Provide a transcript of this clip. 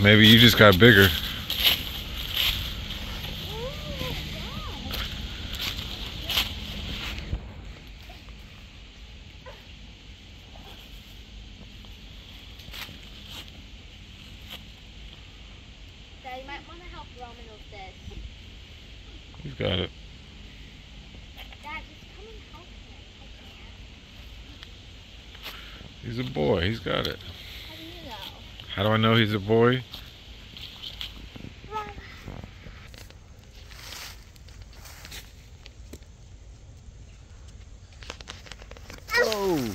Maybe you just got bigger. Dad, you might want to help Roman with this. He's got it. Dad, just come and help him. I can't. He's a boy. He's got it. How do I know he's a boy? Oh!